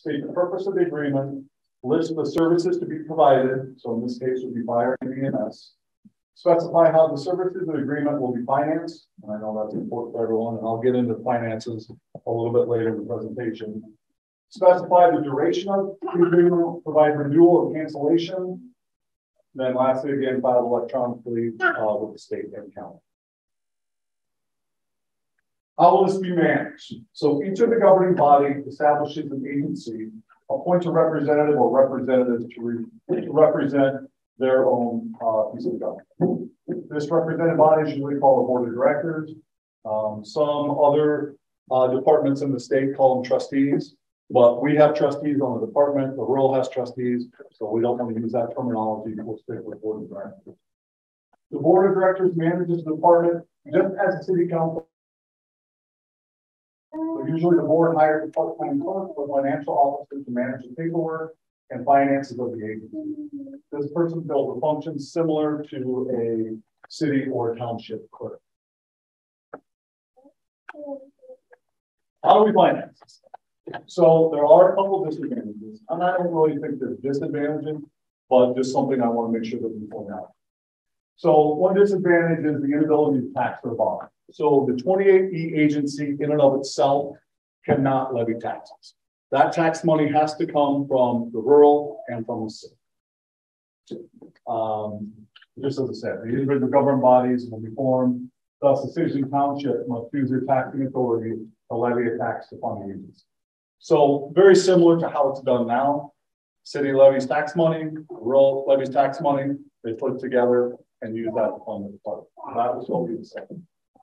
state the purpose of the agreement, list the services to be provided, so in this case would be fire and EMS, specify how the services of the agreement will be financed, and I know that's important for everyone, and I'll get into finances a little bit later in the presentation. Specify the duration of the agreement, provide renewal and cancellation, then lastly, again, filed electronically uh, with the state and county. How will this be managed? So each of the governing body establishes an agency, appoints a representative or representatives to, re to represent their own uh, piece of government. This representative body is usually called a board of directors. Um, some other uh, departments in the state call them trustees, but we have trustees on the department. The rural has trustees, so we don't want to use that terminology. We'll stick with board of directors. The board of directors manages the department just as the city council usually the board hires a part-time clerk or financial officer to manage the paperwork and finances of the agency. This person fills a function similar to a city or township clerk. How do we finance So there are a couple of disadvantages. And I don't really think they're disadvantages, but just something I want to make sure that we point out. So one disadvantage is the inability to tax their bond. So the 28E agency in and of itself cannot levy taxes. That tax money has to come from the rural and from the city. Um, just as I said, the individual government bodies will be formed. Thus, the cities and township must use their taxing authority to levy a tax to fund the agency. So very similar to how it's done now. City levies tax money, rural levies tax money. They put it together and use that to fund the department. That was what we said.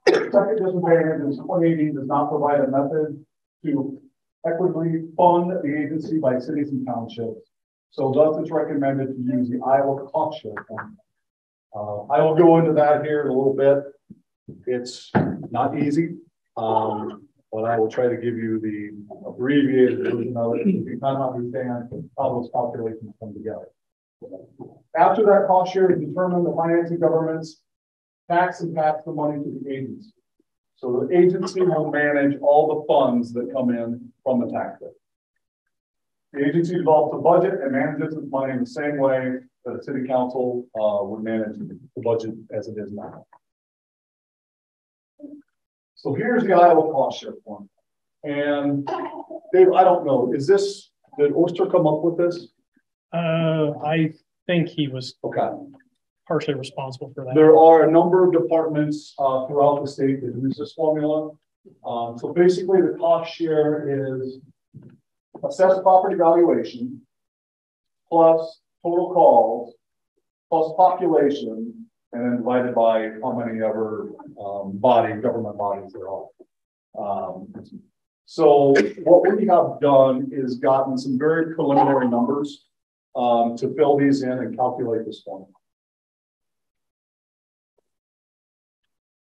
Second disadvantage is 28E does not provide a method to equitably fund the agency by cities and townships. So thus it's recommended to use the Iowa cost share fund. Uh, I will go into that here in a little bit. It's not easy, um, but I will try to give you the abbreviated version of it so you kind of understand how those calculations come together. After that cost share is determined, the financing governments tax and pass the money to the agency. So the agency will manage all the funds that come in from the taxpayer. The agency develops a budget and manages its money in the same way that a city council uh, would manage the budget as it is now. So here's the Iowa cost share form. And Dave, I don't know, is this, did Oyster come up with this? Uh, I think he was okay partially responsible for that. There are a number of departments uh, throughout the state that use this formula. Um, so basically the cost share is assessed property valuation plus total calls plus population and then divided by how many ever um, body, government bodies there are. Um, so what we have done is gotten some very preliminary numbers um, to fill these in and calculate this formula.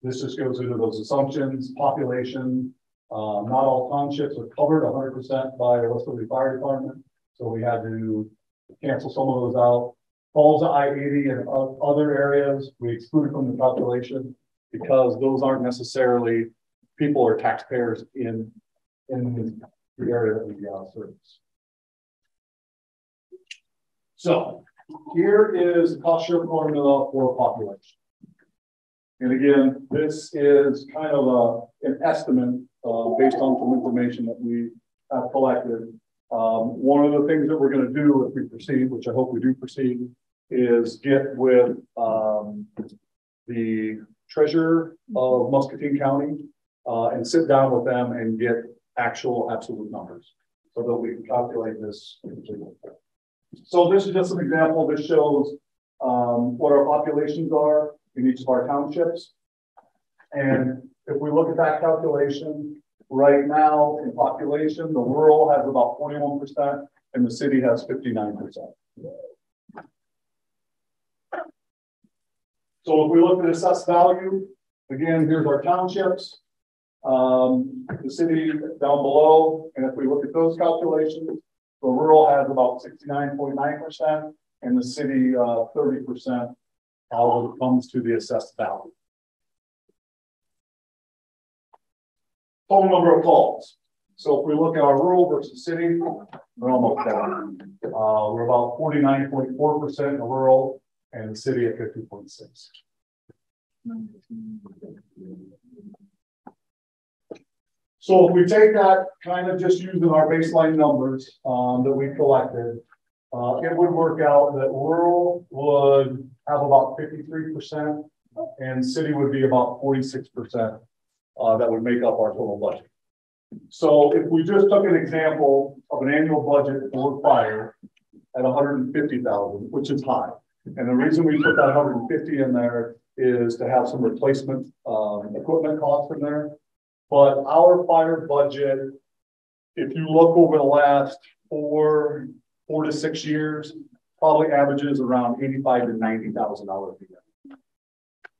This just goes into those assumptions, population. Um, not all townships are covered 100% by West Liberty Fire Department. So we had to cancel some of those out. Falls I-80 and other areas, we excluded from the calculation because those aren't necessarily people or taxpayers in, in the area that we uh, service. So here is the cost share formula for population. And again, this is kind of a, an estimate uh, based on some information that we have collected. Um, one of the things that we're going to do if we proceed, which I hope we do proceed, is get with um, the treasurer of Muscatine County uh, and sit down with them and get actual absolute numbers so that we can calculate this. So this is just an example. This shows um, what our populations are in each of our townships. And if we look at that calculation, right now in population, the rural has about 41% and the city has 59%. So if we look at assessed value, again, here's our townships, um, the city down below. And if we look at those calculations, the rural has about 69.9% and the city 30%. Uh, all it comes to the assessed value. Total number of calls. So if we look at our rural versus city, we're almost there. Uh, we're about forty-nine point four percent in the rural and the city at fifty point six. So if we take that kind of just using our baseline numbers um, that we collected, uh, it would work out that rural would have about fifty-three percent and city would be about forty-six percent. Uh, that would make up our total budget. So if we just took an example of an annual budget for fire at 150,000, which is high. And the reason we put that 150 in there is to have some replacement um, equipment costs in there. But our fire budget, if you look over the last four, four to six years, probably averages around 85 to $90,000 a year.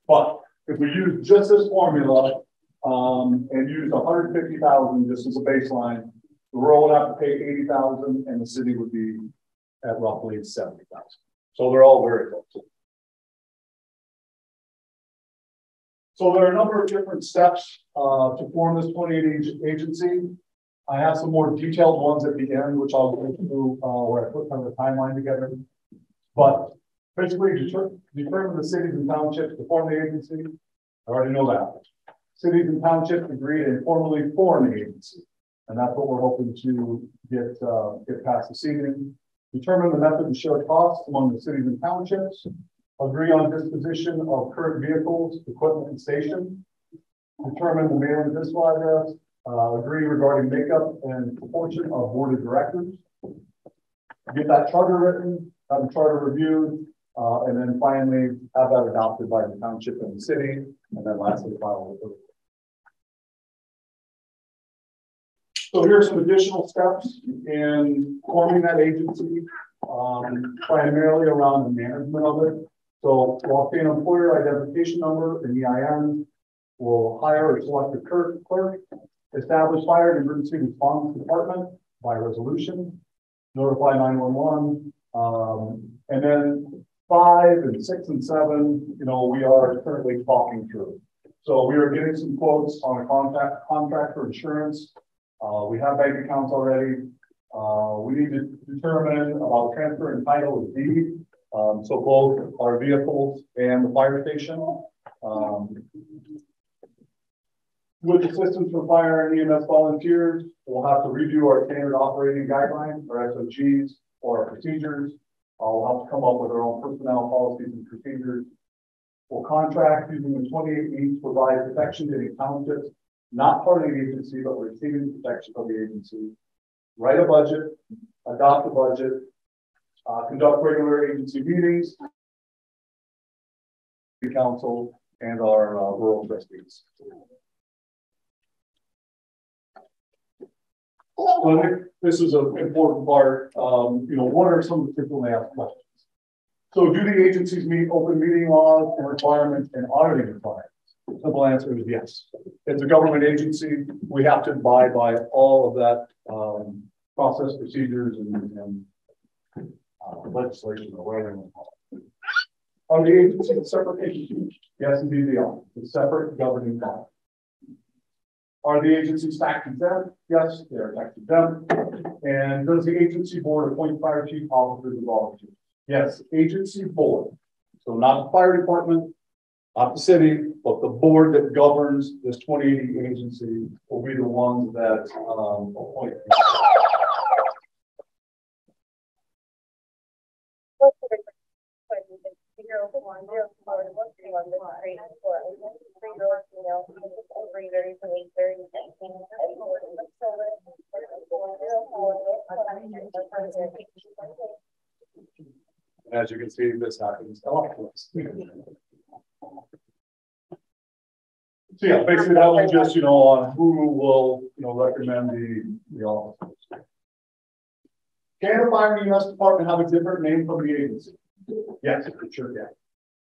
But if we use just this formula um, and use 150,000 just as a baseline, the rural would have to pay 80,000 and the city would be at roughly 70,000. So they're all very close. So there are a number of different steps uh, to form this 28 agency. I have some more detailed ones at the end, which I'll go through uh, where I put kind of the timeline together. But basically, deter determine the cities and townships to form the agency. I already know that. Cities and townships agree to informally form the agency. And that's what we're hoping to get, uh, get past this evening. Determine the method and share costs among the cities and townships agree on disposition of current vehicles, equipment, and station, determine the mayor and discipline address, uh, agree regarding makeup and proportion of board of directors, get that charter written, have the charter reviewed, uh, and then finally have that adopted by the township and the city, and then lastly with the So are some additional steps in forming that agency, um, primarily around the management of it. So we'll obtain employer identification number and EIN. We'll hire or select a clerk, establish fire and emergency response department by resolution, notify 911. Um, and then five and six and seven, you know, we are currently talking through. So we are getting some quotes on a contract contract for insurance. Uh, we have bank accounts already. Uh, we need to determine about transfer and title of deed um, so both our vehicles and the fire station. Um, with assistance from fire and EMS volunteers, we'll have to review our standard operating guidelines, our SOGs, or our procedures. Uh, we'll have to come up with our own personnel policies and procedures. We'll contract using the 28 needs to provide protection to the townships, not part of the agency, but receiving protection from the agency. Write a budget, adopt a budget, conduct regular agency meetings, the council, and our uh, rural trustees. Think this is an important part. Um, you know, what are some of the frequently asked questions? So do the agencies meet open meeting laws and requirements and auditing requirements? Simple answer is yes. It's a government agency. We have to abide by all of that um, process, procedures, and, and uh, legislation or whatever you want to call it. Are the agency a separate agency? Yes, indeed they are. It's separate governing body. Are the agencies tax exempt? Yes, they are tax exempt. And does the agency board appoint fire chief officers and volunteers? Yes, agency board. So not the fire department, not the city, but the board that governs this 28E agency will be the ones that um, appoint. zero one zero four one three one this three four three girls female as you can see, this happens a lot. So yeah, basically that was just, you know, on who will, you know, recommend the, the officers. Can the fire and EMS department have a different name from the agency? Yes, sure can.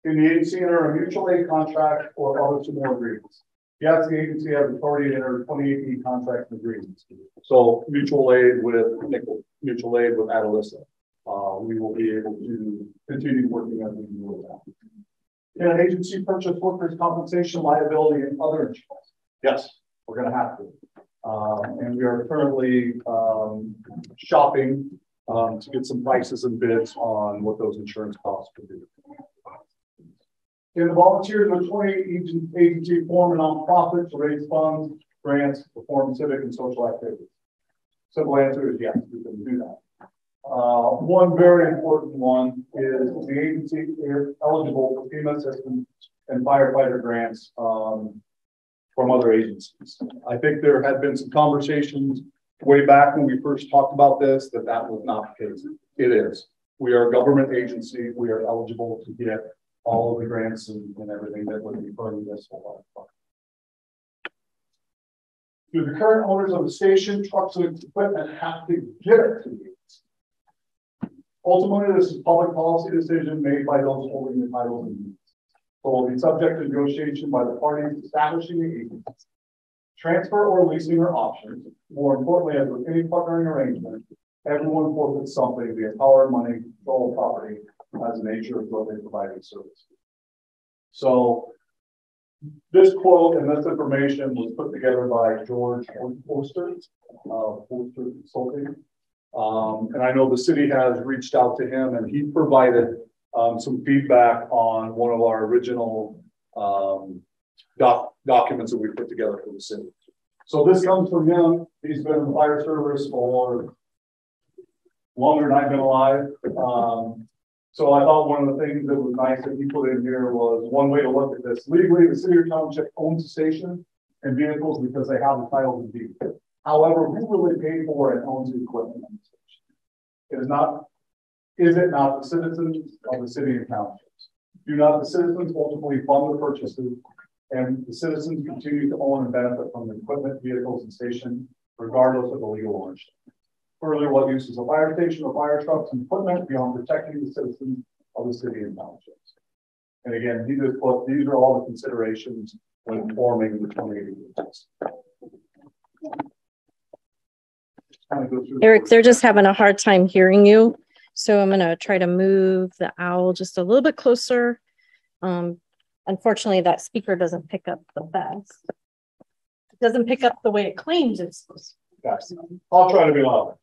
Can the agency enter a mutual aid contract or other similar agreements? Yes, the agency has authority to enter 28E contracts and agreements. So mutual aid with Nichols, mutual aid with Atalissa. Uh, we will be able to continue working as we do that. Can an agency purchase workers' compensation liability and other insurance? Yes, we're going to have to. Um, and we are currently, um, shopping, um, to get some prices and bids on what those insurance costs could be. And the volunteers twenty agency, agency form a nonprofit to raise funds, grants, perform civic and social activities. Simple answer is yes, we can do that. Uh, one very important one is the agency is eligible for FEMA assistance and firefighter grants um, from other agencies. I think there had been some conversations way back when we first talked about this that that was not the case. It is. We are a government agency. We are eligible to get all of the grants and, and everything that would be part of this. Do the current owners of the station, trucks, and equipment have to give it to the agency? Ultimately, this is public policy decision made by those holding the titles and deeds. So will be subject to negotiation by the parties establishing the agency. Transfer or leasing are options. More importantly, as with any partnering arrangement, everyone forfeits something via power, money, control property as the nature of what they providing service. So this quote and this information was put together by George Forster, uh, Forster Consulting. Um, and I know the city has reached out to him and he provided um, some feedback on one of our original um, doc documents that we put together for the city. So this comes from him. He's been in the fire service for longer than I've been alive. Um, so I thought one of the things that was nice that he put in here was one way to look at this. Legally, the city or township owns the station and vehicles because they have the title to deed. However, who really paid for and owns the equipment on the station? It is not, is it not the citizens of the city and townships? Do not the citizens ultimately fund the purchases and the citizens continue to own and benefit from the equipment, vehicles, and station, regardless of the legal ownership? Further, what uses a fire station or fire trucks and equipment beyond protecting the citizens of the city and townships. And again, these are, these are all the considerations when forming the 28E Eric, they're just having a hard time hearing you. So I'm going to try to move the owl just a little bit closer. Um, unfortunately, that speaker doesn't pick up the best. It doesn't pick up the way it claims it's supposed to. Yes. I'll try to be louder.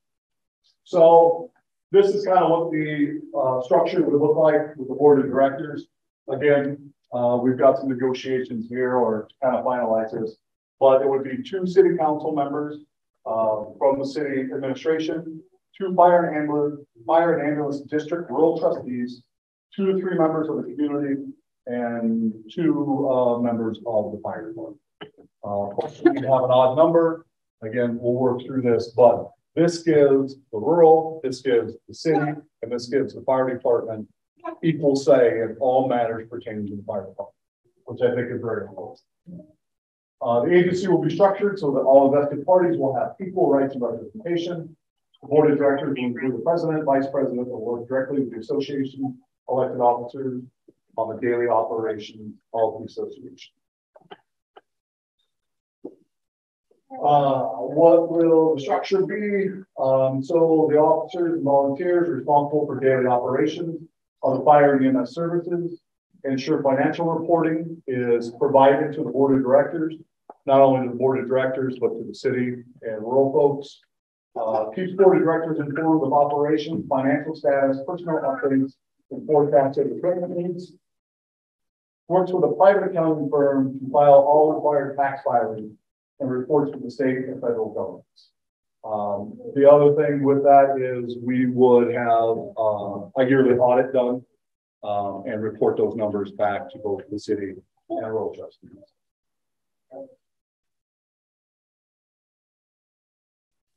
So this is kind of what the uh, structure would look like with the board of directors. Again, uh, we've got some negotiations here or to kind of finalize this, but it would be two city council members uh, from the city administration, two fire and ambulance, fire and ambulance district rural trustees, two to three members of the community, and two uh, members of the fire department. Uh, we have an odd number. Again, we'll work through this, but this gives the rural, this gives the city, and this gives the fire department equal say in all matters pertaining to the fire department, which I think is very important. Uh, the agency will be structured so that all invested parties will have equal rights and representation. The board of directors will include the president, vice president, will work directly with the association, elected officers on the daily operations of the association. Uh, what will the structure be? Um, so the officers and volunteers responsible for daily operations of the fire and EMS services. Ensure financial reporting is provided to the board of directors, not only to the board of directors, but to the city and rural folks. Uh, keeps board of directors informed of operations, financial status, personnel updates, and forecasted equipment needs. Works with a private accounting firm to file all required tax filings and reports to the state and federal governments. Um, the other thing with that is we would have uh, a yearly audit done um, and report those numbers back to both the city and rural trustees.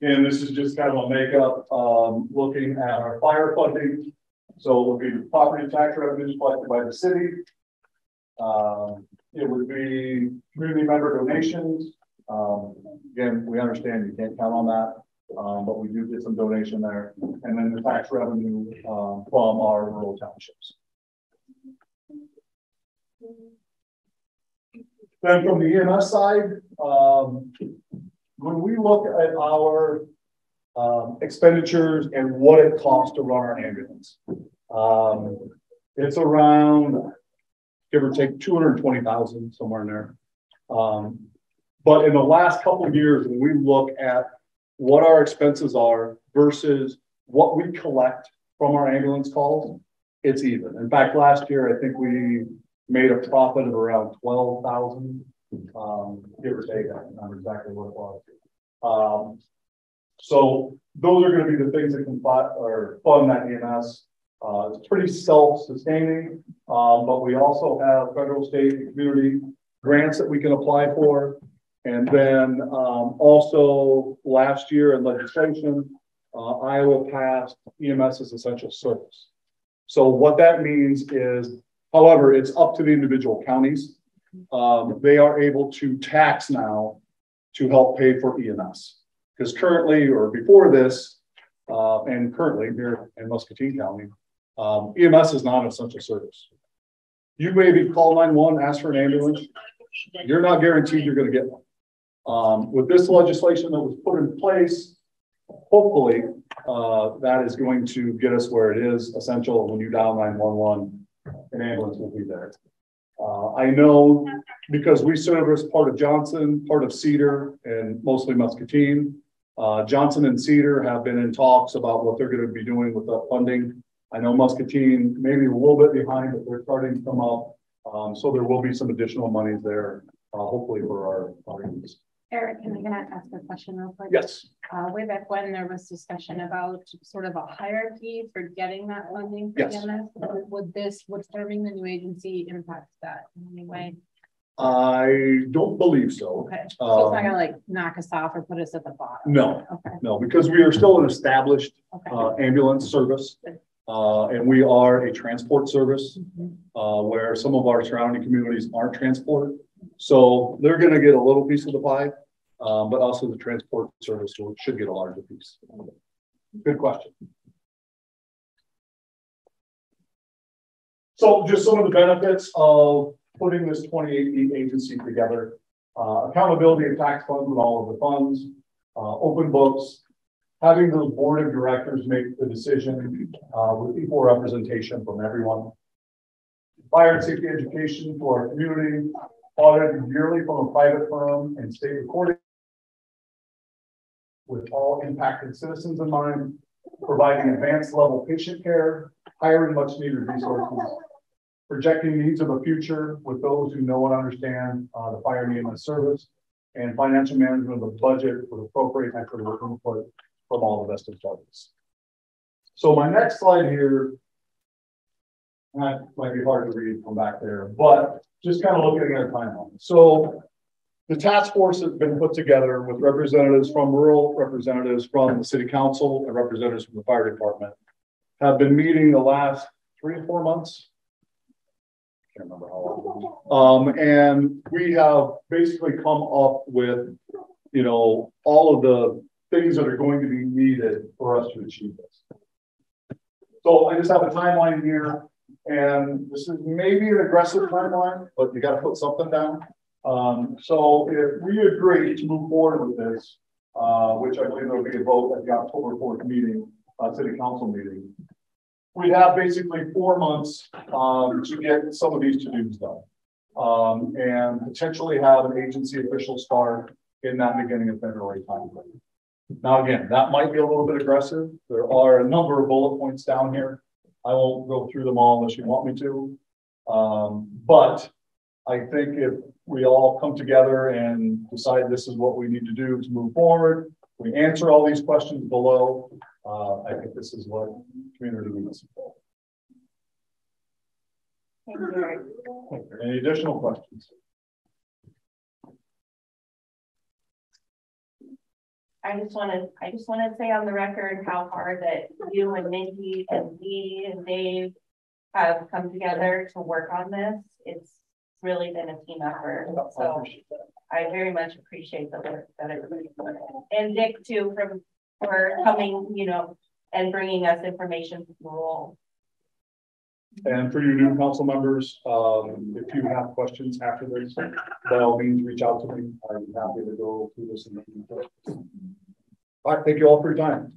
And this is just kind of a makeup um, looking at our fire funding. So it would be property tax revenues collected by the city. Um, it would be community member donations, um, again, we understand you can't count on that, um, but we do get some donation there. And then the tax revenue um, from our rural townships. Then from the EMS side, um, when we look at our um, expenditures and what it costs to run our ambulance, it's around give or take 220,000 somewhere in there. Um, But in the last couple of years, when we look at what our expenses are versus what we collect from our ambulance calls, it's even. In fact, last year, I think we made a profit of around twelve thousand, um, give or take, I don't remember exactly what it was. Um, so those are gonna be the things that can fund, or fund that EMS. Uh, it's pretty self-sustaining, um, but we also have federal, state, and community grants that we can apply for. And then, um, also last year in legislation, uh, Iowa passed EMS as essential service. So what that means is, however, it's up to the individual counties. Um, they are able to tax now to help pay for EMS. Because currently, or before this, uh, and currently here in Muscatine County, um, EMS is not an essential service. You maybe call 911, ask for an ambulance. You're not guaranteed you're going to get one. Um, with this legislation that was put in place, hopefully uh, that is going to get us where it is essential. When you dial 911, an ambulance will be there. Uh, I know because we service part of Johnson, part of Cedar, and mostly Muscatine. Uh, Johnson and Cedar have been in talks about what they're going to be doing with the funding. I know Muscatine maybe a little bit behind, but they're starting to come up. Um, so there will be some additional monies there, uh, hopefully for our, our. Eric, can I ask a question real quick? Yes. Uh, way back when there was discussion about sort of a hierarchy for getting that funding. for Yes. EMS, Would this, would serving the new agency impact that in any way? I don't believe so. Okay, so it's not Um, gonna like knock us off or put us at the bottom? No, Okay, no, because we are still an established okay. uh, ambulance service. Uh, and we are a transport service, Mhm. uh, where some of our surrounding communities aren't transported. So they're gonna get a little piece of the pie, um, but also the transport service should get a larger piece. Good question. So just some of the benefits of putting this twenty-eight agency together. Uh, accountability of tax funds with all of the funds, uh, open books, having those board of directors make the decision uh, with equal representation from everyone. Fire and safety education for our community, audited yearly from a private firm and state recording. With all impacted citizens in mind, providing advanced level patient care, hiring much needed resources. Projecting needs of the future with those who know and understand uh, the fire and EMS service. And financial management of the budget with appropriate and equitable input from all the vested parties. So my next slide here. That might be hard to read from back there, but just kind of looking at our timeline. So the task force has been put together with representatives from rural, representatives from the city council, and representatives from the fire department. Have been meeting the last three or four months. Can't remember how long. Um, and we have basically come up with, you know, all of the things that are going to be needed for us to achieve this. So I just have a timeline here, and this is maybe an aggressive timeline, but you got to put something down. Um, so if we agree to move forward with this, uh, which I believe there'll be a vote at the October fourth meeting, uh, city council meeting. We have basically four months, um, to get some of these to-dos done. Um, and potentially have an agency official start in that beginning of February timeframe. Now, again, that might be a little bit aggressive. There are a number of bullet points down here. I won't go through them all unless you want me to. Um, but I think if we all come together and decide this is what we need to do to move forward, we answer all these questions below. Uh, I think this is what community needs. Thank you, Eric. Any additional questions? I just want to, I just want to say on the record how hard that you and Mindy and Lee and Dave have come together to work on this. It's really been a team effort. So. I very much appreciate the work that everybody's doing. And Dick too, from, for coming, you know, and bringing us information from rural. And for you new council members, um, if you have questions after this, by all means, reach out to me. I'm happy to go through this. in detail. All right, thank you all for your time.